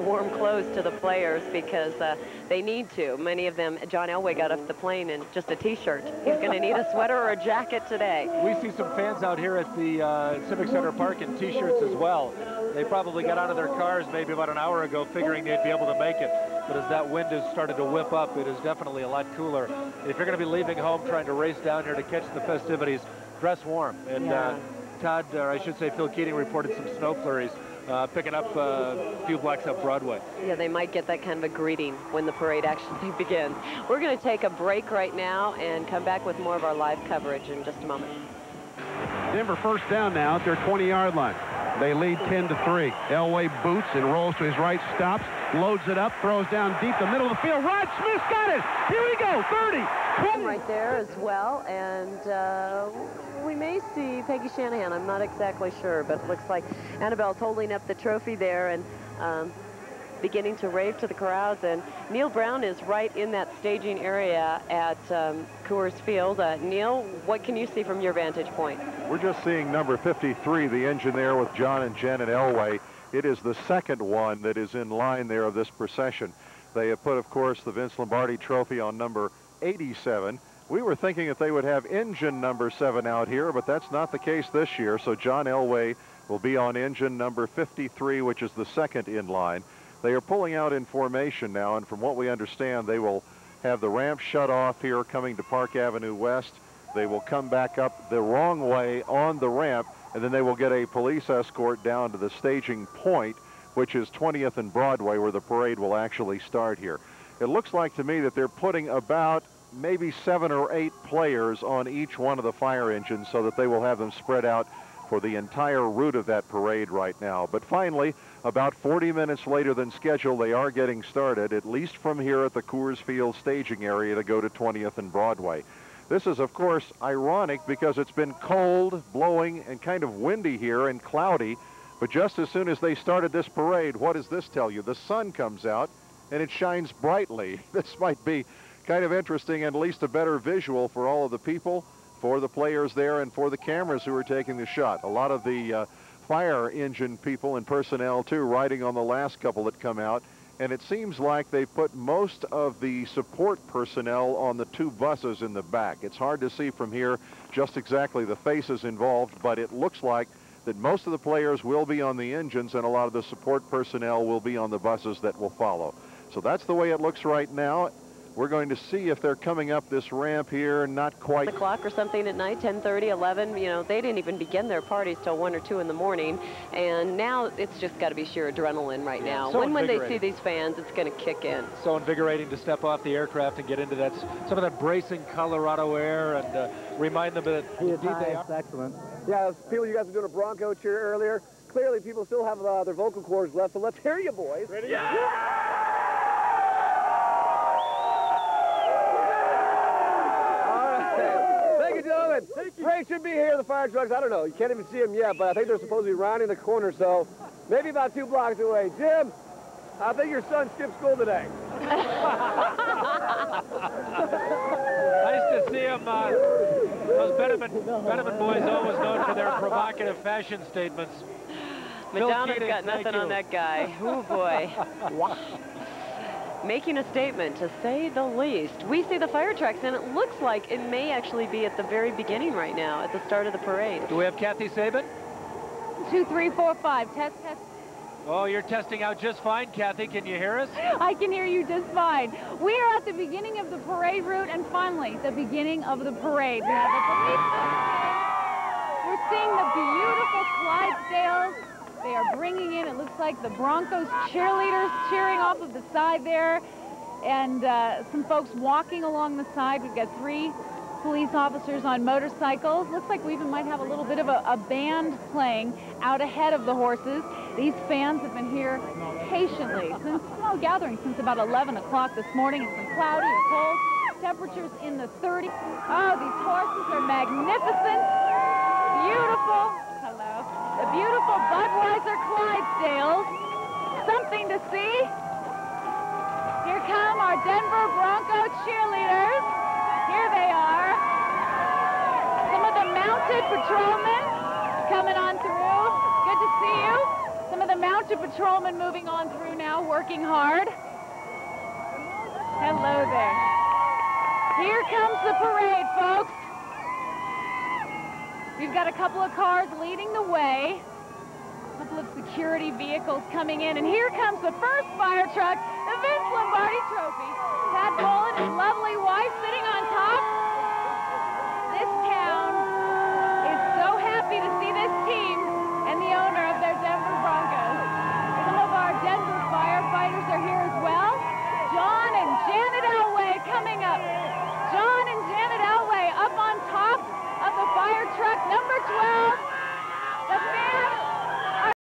warm clothes to the players because uh, they need to. Many of them, John Elway got off the plane in just a T-shirt. He's going to need a sweater or a jacket today. We see some fans out here at the uh, Civic Center Park in T-shirts as well. They probably got out of their cars maybe about an hour ago figuring they'd be able to make it. But as that wind has started to whip up, it is definitely a lot cooler. If you're going to be leaving home trying to race down here to catch the festivities, dress warm. And yeah. uh, Todd, or I should say Phil Keating reported some snow flurries uh, picking up uh, a few blocks up Broadway. Yeah, they might get that kind of a greeting when the parade actually begins. We're going to take a break right now and come back with more of our live coverage in just a moment. Denver first down now at their 20-yard line. They lead 10 to 3. Elway boots and rolls to his right, stops, loads it up, throws down deep the middle of the field. Rod Smith got it. Here we go. 30, 20. Right there as well, and uh, we may see Peggy Shanahan. I'm not exactly sure, but it looks like Annabelle's holding up the trophy there and um, beginning to rave to the crowds. And Neil Brown is right in that staging area at um, Coors Field. Uh, Neil, what can you see from your vantage point? We're just seeing number 53, the engine there with John and Jen and Elway. It is the second one that is in line there of this procession. They have put, of course, the Vince Lombardi trophy on number 87. We were thinking that they would have engine number seven out here, but that's not the case this year. So John Elway will be on engine number 53, which is the second in line. They are pulling out in formation now, and from what we understand, they will have the ramp shut off here coming to Park Avenue West. They will come back up the wrong way on the ramp, and then they will get a police escort down to the staging point, which is 20th and Broadway, where the parade will actually start here. It looks like to me that they're putting about maybe seven or eight players on each one of the fire engines so that they will have them spread out for the entire route of that parade right now. But finally, about 40 minutes later than scheduled, they are getting started, at least from here at the Coors Field staging area to go to 20th and Broadway. This is, of course, ironic because it's been cold, blowing, and kind of windy here and cloudy. But just as soon as they started this parade, what does this tell you? The sun comes out and it shines brightly. This might be kind of interesting and at least a better visual for all of the people, for the players there, and for the cameras who are taking the shot. A lot of the uh, fire engine people and personnel, too, riding on the last couple that come out. And it seems like they put most of the support personnel on the two buses in the back. It's hard to see from here just exactly the faces involved, but it looks like that most of the players will be on the engines and a lot of the support personnel will be on the buses that will follow. So that's the way it looks right now. We're going to see if they're coming up this ramp here, not quite. o'clock or something at night, 10:30, 11. You know, they didn't even begin their parties till 1 or 2 in the morning. And now it's just got to be sheer adrenaline right now. So when, when they see these fans, it's going to kick in. So invigorating to step off the aircraft and get into that, some of that bracing Colorado air and uh, remind them that indeed they are. excellent. Yeah, people, you guys were doing a Bronco cheer earlier. Clearly, people still have uh, their vocal cords left, so let's hear you, boys. Ready? Yeah! Gentlemen. Ray should be here, the fire trucks. I don't know. You can't even see them yet, but I think they're supposed to be rounding the corner, so maybe about two blocks away. Jim, I think your son skipped school today. nice to see him. Uh, those Benjamin, Benjamin boys always known for their provocative fashion statements. Madonna's got nothing on that guy. Oh, boy. making a statement, to say the least. We see the fire trucks, and it looks like it may actually be at the very beginning right now, at the start of the parade. Do we have Kathy Sabin? Two, three, four, five. Test, test. Oh, you're testing out just fine, Kathy. Can you hear us? I can hear you just fine. We are at the beginning of the parade route, and finally, the beginning of the parade. We have the police. We're seeing the beautiful Clydesdales they are bringing in, it looks like the Broncos cheerleaders cheering off of the side there. And uh, some folks walking along the side. We've got three police officers on motorcycles. Looks like we even might have a little bit of a, a band playing out ahead of the horses. These fans have been here patiently since, well, gathering since about 11 o'clock this morning. It's been cloudy and cold. Temperatures in the 30s. Oh, these horses are magnificent. Clydesdales. Something to see. Here come our Denver Bronco cheerleaders. Here they are. Some of the mounted patrolmen coming on through. Good to see you. Some of the mounted patrolmen moving on through now, working hard. Hello there. Here comes the parade, folks. We've got a couple of cars leading the way. Couple of security vehicles coming in. And here comes the first fire truck, the Vince Lombardi Trophy. Pat Bowlen, his lovely wife, sitting on top.